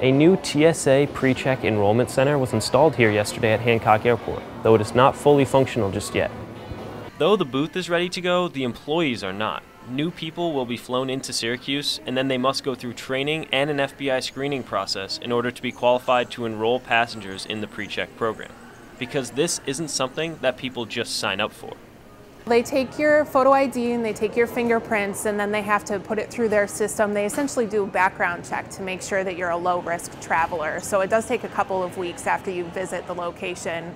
A new TSA PreCheck Enrollment Center was installed here yesterday at Hancock Airport, though it is not fully functional just yet. Though the booth is ready to go, the employees are not. New people will be flown into Syracuse, and then they must go through training and an FBI screening process in order to be qualified to enroll passengers in the PreCheck program. Because this isn't something that people just sign up for. They take your photo ID and they take your fingerprints and then they have to put it through their system. They essentially do a background check to make sure that you're a low risk traveler. So it does take a couple of weeks after you visit the location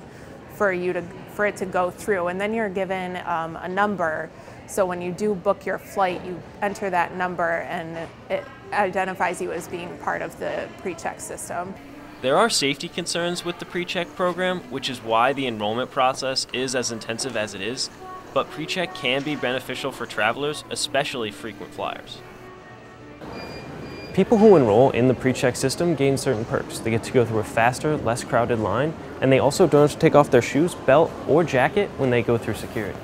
for you to for it to go through and then you're given um, a number so when you do book your flight you enter that number and it identifies you as being part of the pre-check system. There are safety concerns with the pre-check program, which is why the enrollment process is as intensive as it is but PreCheck can be beneficial for travelers, especially frequent flyers. People who enroll in the PreCheck system gain certain perks. They get to go through a faster, less crowded line, and they also don't have to take off their shoes, belt, or jacket when they go through security.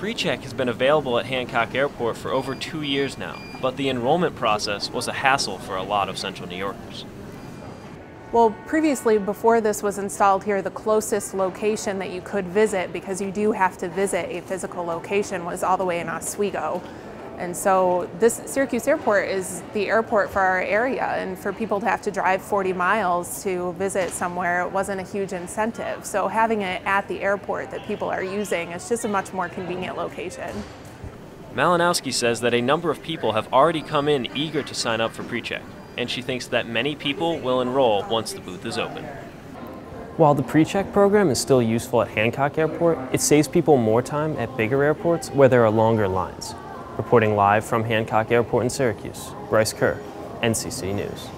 PreCheck has been available at Hancock Airport for over two years now, but the enrollment process was a hassle for a lot of Central New Yorkers. Well, previously, before this was installed here, the closest location that you could visit, because you do have to visit a physical location, was all the way in Oswego. And so this Syracuse Airport is the airport for our area, and for people to have to drive 40 miles to visit somewhere it wasn't a huge incentive. So having it at the airport that people are using is just a much more convenient location. Malinowski says that a number of people have already come in eager to sign up for PreCheck and she thinks that many people will enroll once the booth is open. While the pre-check program is still useful at Hancock Airport, it saves people more time at bigger airports where there are longer lines. Reporting live from Hancock Airport in Syracuse, Bryce Kerr, NCC News.